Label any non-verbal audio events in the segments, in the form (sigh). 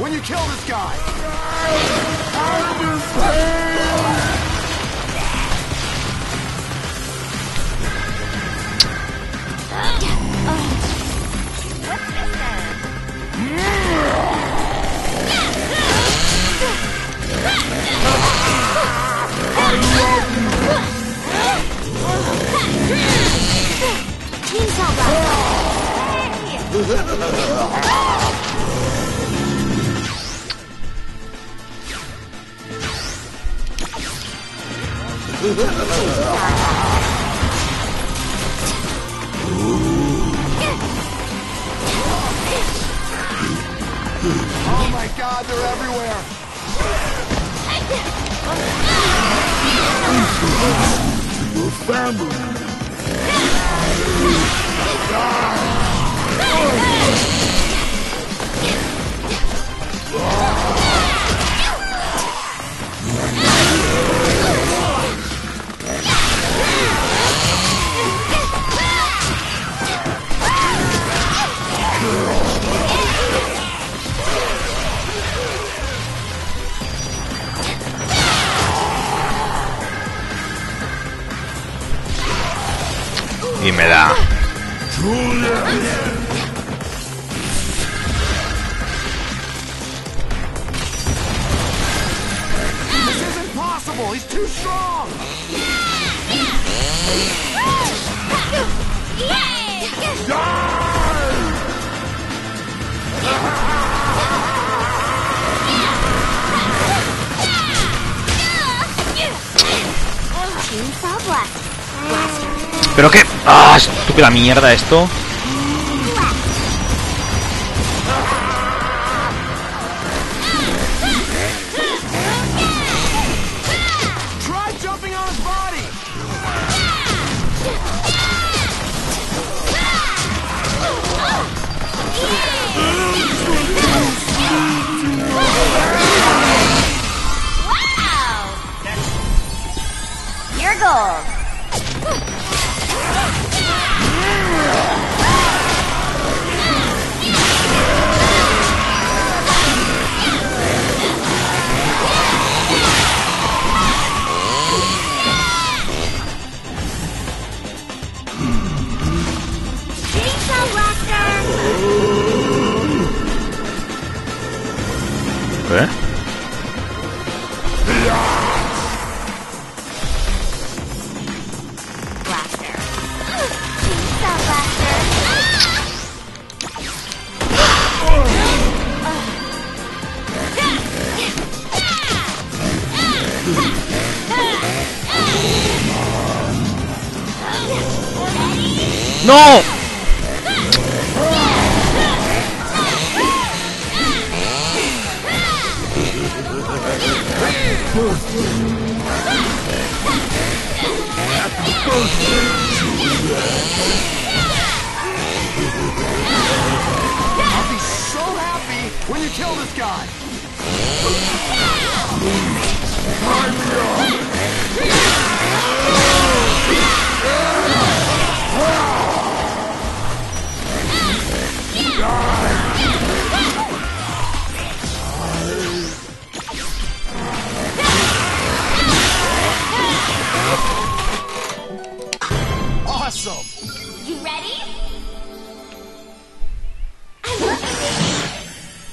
when you kill this guy. (laughs) oh my god, they're everywhere! to your family! Ah! Strong. Chainsaw Blast. ¿Pero qué? ¡Ah! Estúpida mierda esto. Try jumping on his body. Wow! Your goal. ¡No!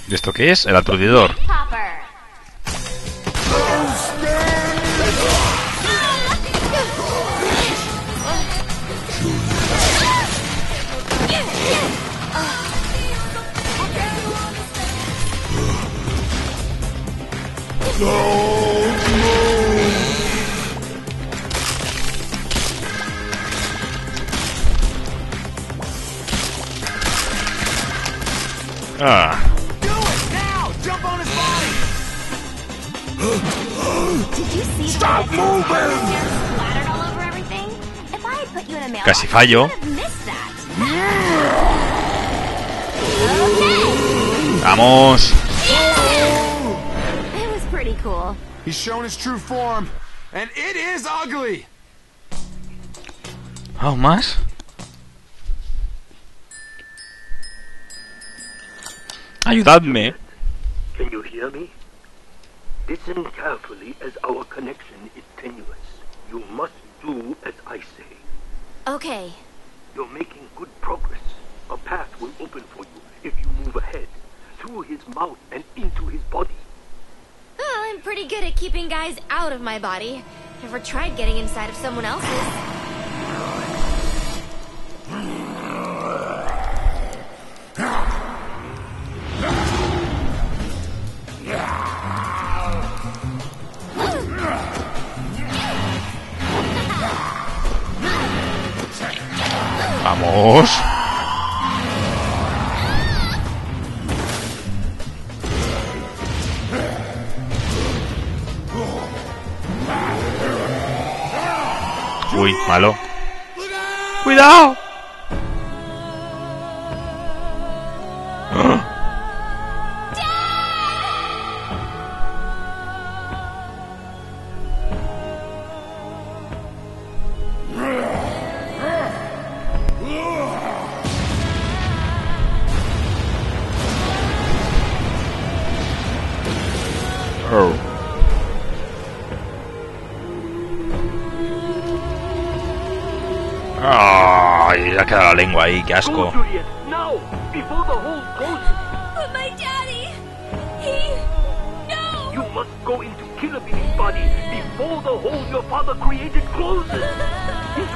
¿Y esto qué es? El aturdidor. Ah. Do it now. Jump on his body. Did you see Stop the moving! splattered all over everything? If I had put you in a mailbox, Casi fallo. you would have missed that. Okay. Vamos. It was pretty cool. He's shown his true form, and it is ugly. ¿Aún más? Ayudadme. Can you hear me? Listen carefully as our connection is tenuous. You must do as I say. Okay. You're making good progress. A path will open for you if you move ahead, through his mouth and into his body. Well, I'm pretty good at keeping guys out of my body. Never tried getting inside of someone else's. Uy, malo. ¡Cuidado!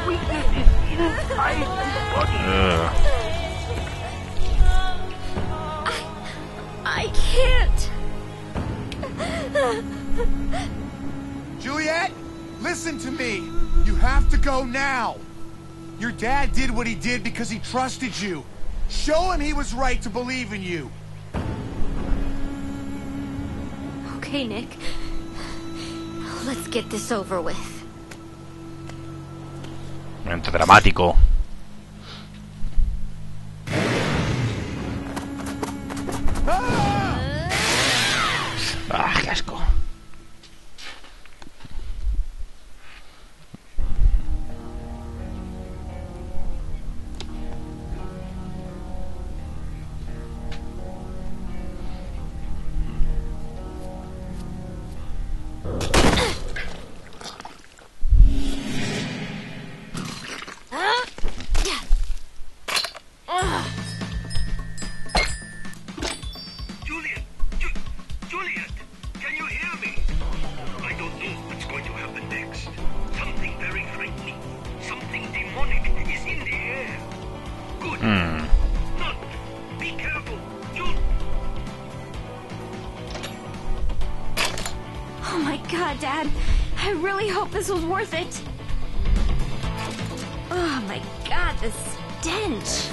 Weakness is inside his body! Ugh. I can't. Juliet, listen to me. You have to go now. Your dad did what he did because he trusted you. Show him he was right to believe in you. Okay, Nick. Let's get this over with. Momento dramático. Really hope this was worth it. Oh my god, the stench.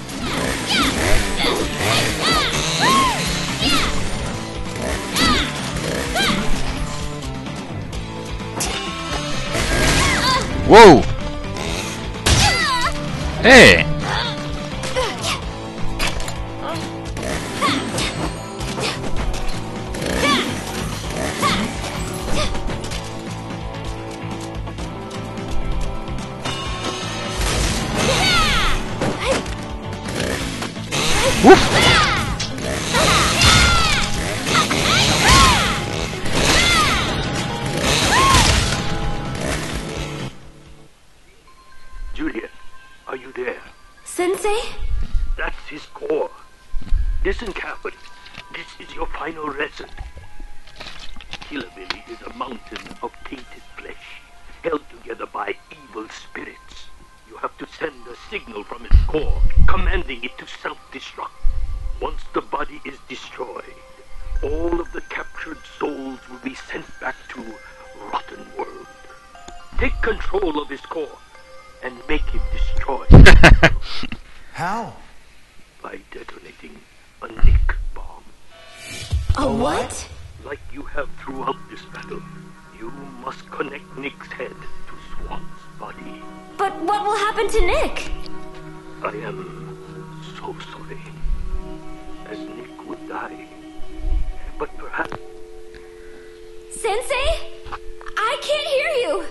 ¡Wow! ¡Eh! Together by evil spirits. You have to send a signal from its core, commanding it to self-destruct. Once the body is destroyed, all of the captured souls will be sent back to Rotten World. Take control of his core and make him destroy (laughs) How? by detonating a Nick bomb. A what? Like you have throughout this battle, you must connect Nick's head to Swan's body. But what will happen to Nick? I am so sorry. As Nick would die. But perhaps Sensei? I can't hear you.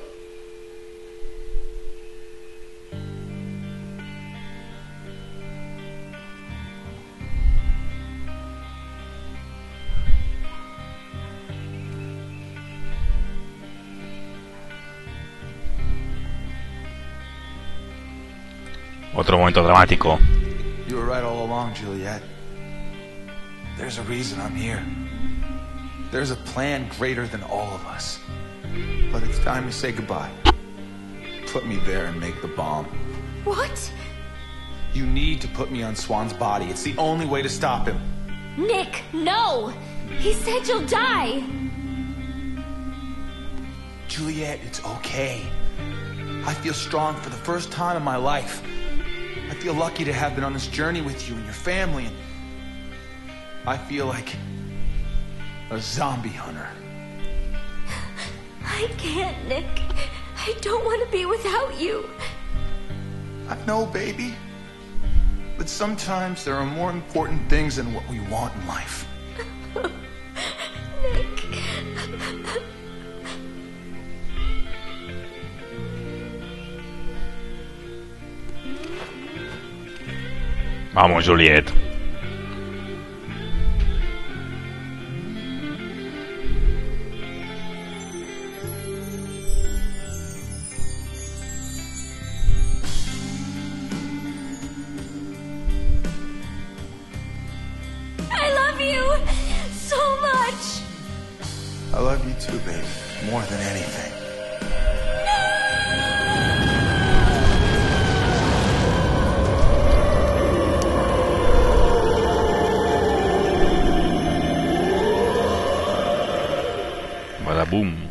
Otro momento dramático. You were right all along, Juliet. There's a reason I'm here. There's a plan greater than all of us. But it's time to say goodbye. Put me there and make the bomb. What? You need to put me on Swan's body. It's the only way to stop him. Nick, no! He said you'll die! Juliet, it's okay. I feel strong for the first time in my life. I feel lucky to have been on this journey with you and your family, and I feel like a zombie hunter. I can't, Nick. I don't want to be without you. I know, baby. But sometimes there are more important things than what we want in life. Vamos, Juliet. I love you so much! I love you too, baby. More than anything. Boom.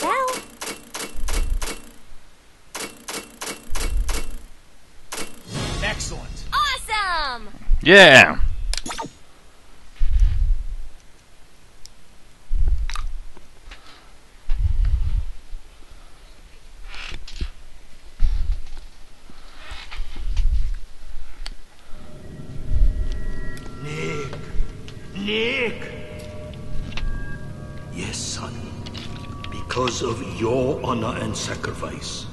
Well, Excellent. awesome! Yeah. Because of your honor and sacrifice,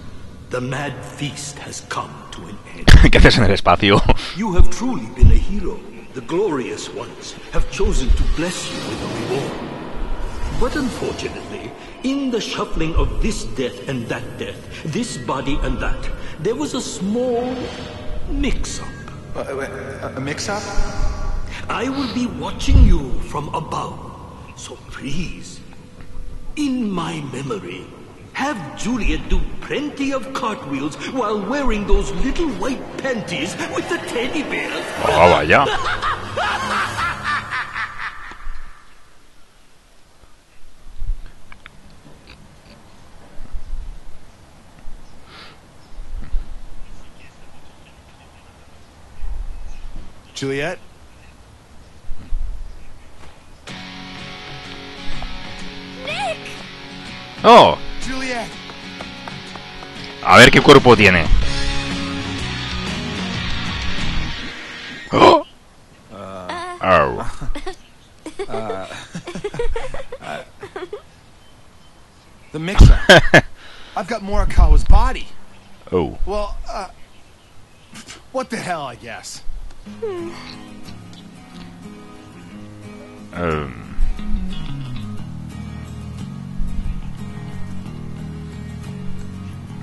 the mad feast has come to an end. (laughs) ¿Qué haces en el espacio? (laughs) You have truly been a hero. The glorious ones have chosen to bless you with a reward. But unfortunately, in the shuffling of this death and that death, this body and that, there was a small mix-up. Uh, a mix-up? I will be watching you from above. So please, in my memory, have Juliet do plenty of cartwheels while wearing those little white panties with the teddy bears. Oh, vaya. Juliet? Oh, Juliet! a ver qué cuerpo tiene. Oh. Oh. (laughs) The mix-up. (laughs) I've got Morikawa's body. Oh. Well, uh... What the hell, I guess. Um.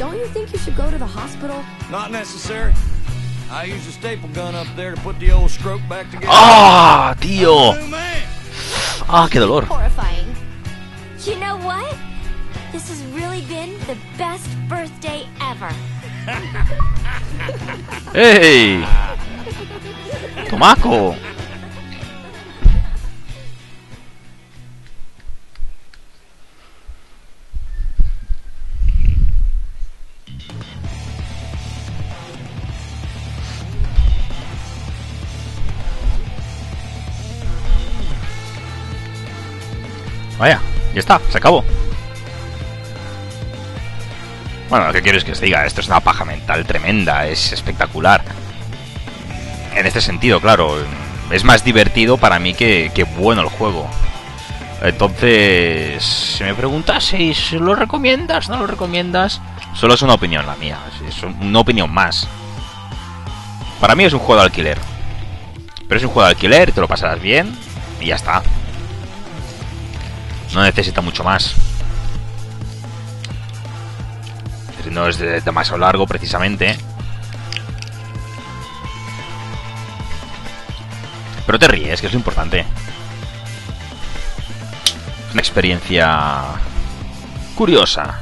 don't you think you should go to the hospital? Not necessary. I use a staple gun up there to put the old stroke back together. ¡Ah, tío! New man. ¡Ah, qué dolor! Horrifying. You know what? This has really been the best birthday ever. hey. (laughs) ¡Tomaco! Vaya, ya está, se acabó. Bueno, ¿qué quieres que os diga? Esto es una paja mental tremenda, es espectacular. En este sentido, claro, es más divertido para mí que, que bueno el juego. Entonces, si me preguntaseis, ¿lo recomiendas? ¿No lo recomiendas? Solo es una opinión la mía, es una opinión más. Para mí es un juego de alquiler. Pero es un juego de alquiler, te lo pasarás bien y ya está. No necesita mucho más. No es de demasiado largo, precisamente. Pero te ríes, que es lo importante. Una experiencia curiosa.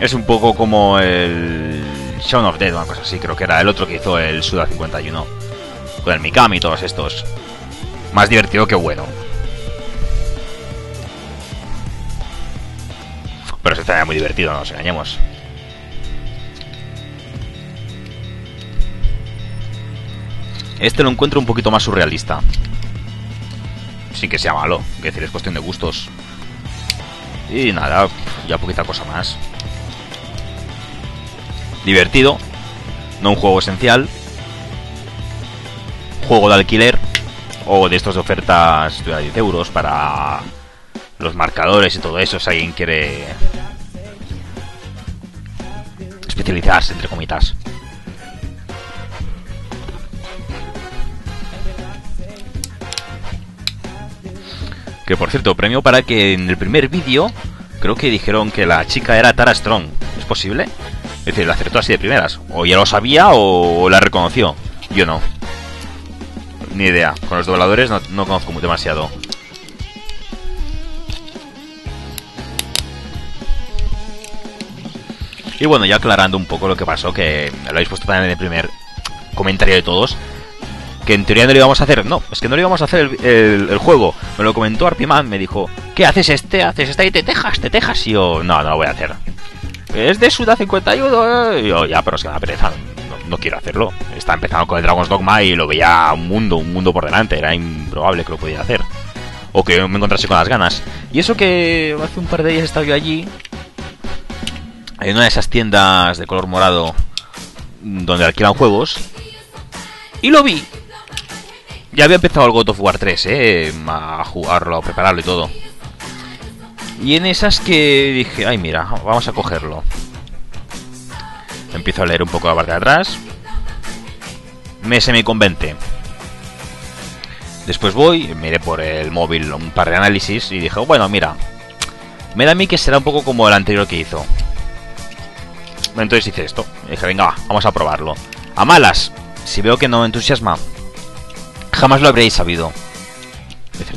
Es un poco como el Shaun of Dead, una cosa así, creo que era el otro que hizo el Suda 51. Con el Mikami y todos estos. Más divertido que bueno. Pero se estaría muy divertido, no nos engañemos. Este lo encuentro un poquito más surrealista. Sin que sea malo, que decir, es cuestión de gustos. Y nada, ya poquita cosa más. Divertido, no un juego esencial. Juego de alquiler o de estos de ofertas de 10 euros para los marcadores y todo eso, si alguien quiere especializarse, entre comitas. Que por cierto, premio para que en el primer vídeo creo que dijeron que la chica era Tara Strong. ¿Es posible? Es decir, la acertó así de primeras. O ya lo sabía o la reconoció. Yo no. Ni idea. Con los dobladores no, no conozco demasiado. Y bueno, ya aclarando un poco lo que pasó, que lo habéis puesto también en el primer comentario de todos, que en teoría no lo íbamos a hacer. No, es que no lo íbamos a hacer el juego. Me lo comentó Arpiman, me dijo, ¿qué haces este? ¿Haces este y te tejas? ¿Te tejas? Y yo, no, no lo voy a hacer. Es de Suda 51. eh. Y yo, ya, pero es que me pereza. No, quiero hacerlo. Está empezando con el Dragon's Dogma y lo veía un mundo, un mundo por delante. Era improbable que lo pudiera hacer. O que me encontrase con las ganas. Y eso que hace un par de días estaba yo allí. En una de esas tiendas de color morado. Donde alquilan juegos. Y lo vi. Ya había empezado el God of War 3, eh. A jugarlo, a prepararlo y todo. Y en esas que dije, ay mira, vamos a cogerlo. Empiezo a leer un poco la parte de atrás. Me se convence. Después voy, miré por el móvil un par de análisis y dije, bueno, mira, me da a mí que será un poco como el anterior que hizo. Entonces hice esto. Y dije, venga, va, vamos a probarlo. A malas, si veo que no me entusiasma, jamás lo habréis sabido.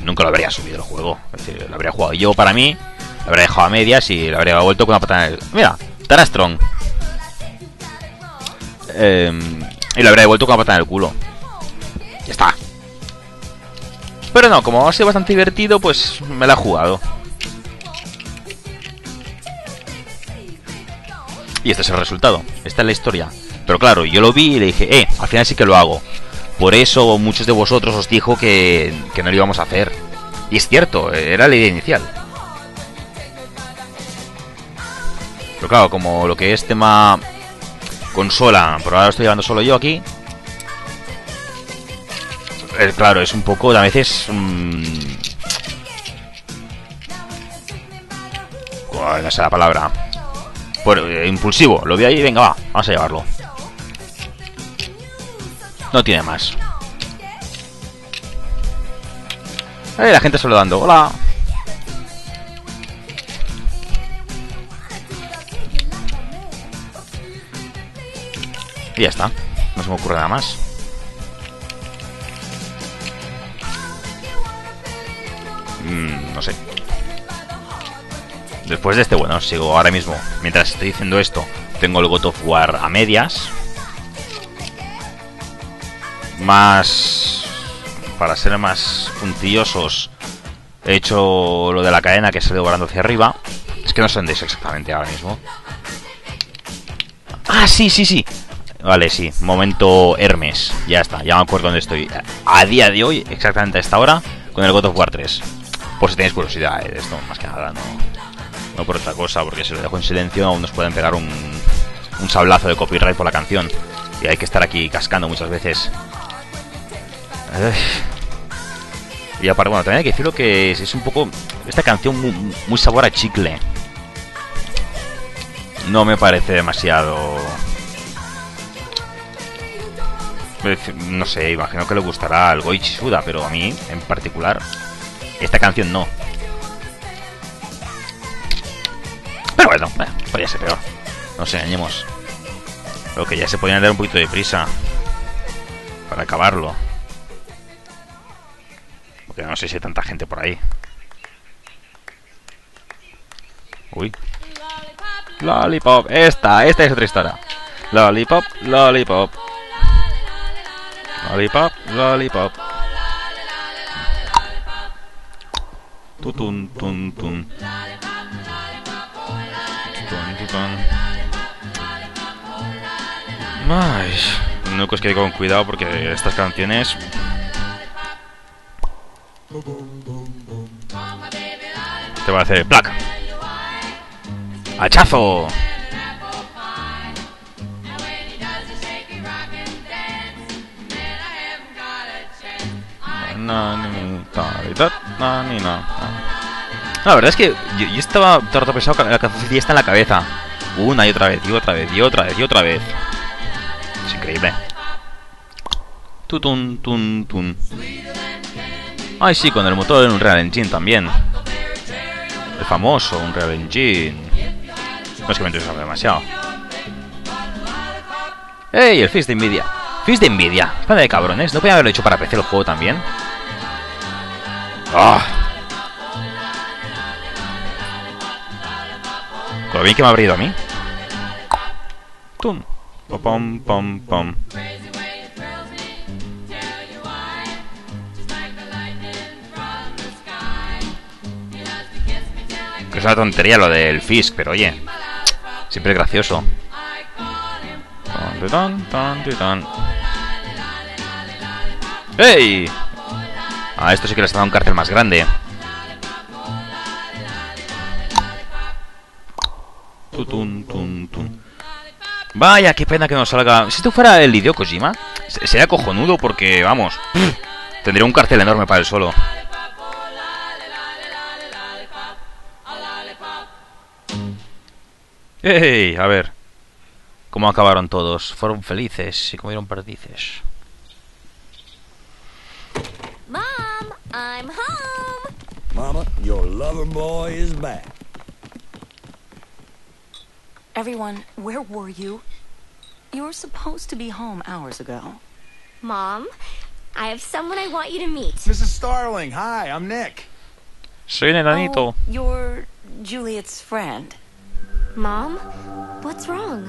Nunca lo habría subido el juego. Es decir, lo habría jugado yo para mí, lo habría dejado a medias y lo habría vuelto con una patada en el... Mira, Tara Strong. Eh, y lo habría devuelto con una patada en el culo. Ya está. Pero no, como ha sido bastante divertido, pues me la he jugado. Y este es el resultado. Esta es la historia. Pero claro, yo lo vi y le dije, eh, al final sí que lo hago. Por eso muchos de vosotros os dijo que, que no lo íbamos a hacer. Y es cierto, era la idea inicial. Pero claro, como lo que es tema consola, por ahora lo estoy llevando solo yo aquí. eh, claro, es un poco, a veces... mm, ¿Cuál es la palabra? Por, eh, impulsivo, lo vi ahí, venga, va, vamos a llevarlo. No tiene más. Eh, la gente saludando, hola. Y ya está, no se me ocurre nada más. Mm, no sé. Después de este, bueno, sigo ahora mismo. Mientras estoy diciendo esto, tengo el God of War a medias. Más. Para ser más puntillosos, he hecho lo de la cadena que salió volando hacia arriba. Es que no sé dónde es exactamente ahora mismo. Ah, sí, sí, sí. Vale, sí, momento Hermes. Ya está, ya me acuerdo dónde estoy. A día de hoy, exactamente a esta hora, con el God of War 3. Por si tenéis curiosidad, eh, esto más que nada, no, no por otra cosa, porque si lo dejo en silencio aún nos pueden pegar un, un sablazo de copyright por la canción. Y hay que estar aquí cascando muchas veces. Y aparte, bueno, también hay que decirlo que es, un poco. Esta canción muy, muy sabor a chicle. No me parece demasiado. No sé, imagino que le gustará al Goichi Suda, pero a mí, en particular, esta canción no. Pero bueno, eh, podría ser peor. No nos engañemos. Lo que ya se podían dar un poquito de prisa para acabarlo. Porque no sé si hay tanta gente por ahí. Uy. Lollipop. Esta, esta es otra historia. Lollipop, lollipop. Lollipop, lollipop. Tutun, tun, tun. Ay, es que ir con cuidado porque estas canciones te va a hacer placa. ¡Hachazo! La verdad es que yo, estaba todo el rato pensado que la canción está en la cabeza. Una y otra vez, y otra vez, y otra vez, y otra vez. Es increíble. Tutun, tun, tun. Ay, sí, con el motor en un Real Engine también. El famoso un Real Engine. No es que me entusiasme demasiado. ¡Ey! El Fist de Nvidia. Fist de Nvidia. Pana de cabrones. ¿No podían haberlo hecho para PC el juego también? ¡Ah! Lo bien que me ha abrido a mí. Tum. Pom, pom, pom. Es una tontería lo del Fisk, pero oye, siempre es gracioso. ¡Ey! A esto sí que les ha dado un cárcel más grande. Vaya, qué pena que no salga. Si esto fuera el Hideo Kojima, se- sería cojonudo porque, vamos, tendría un cartel enorme para él solo. ¡Ey! A ver. ¿Cómo acabaron todos? Fueron felices y comieron perdices. Mom, I'm home. Mama, your lover boy is back. Everyone, where were you? You were supposed to be home hours ago. Mom, I have someone I want you to meet. Mrs. Starling, hi, I'm Nick. Soy un enanito. Oh, you're Juliet's friend. Mom, what's wrong?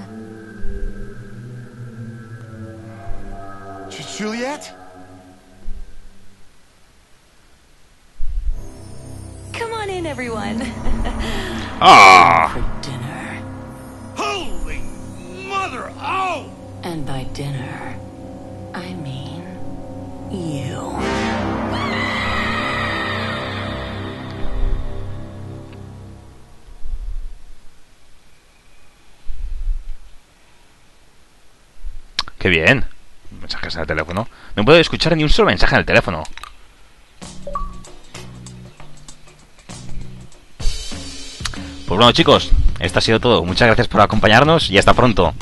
Juliet? Come on in, everyone. ¡Ah! For dinner. Holy mother! Oh! And by dinner, I mean you. ¡Qué bien! Mensajes en el teléfono. No puedo escuchar ni un solo mensaje en el teléfono. Pues bueno, chicos, esto ha sido todo. Muchas gracias por acompañarnos y hasta pronto.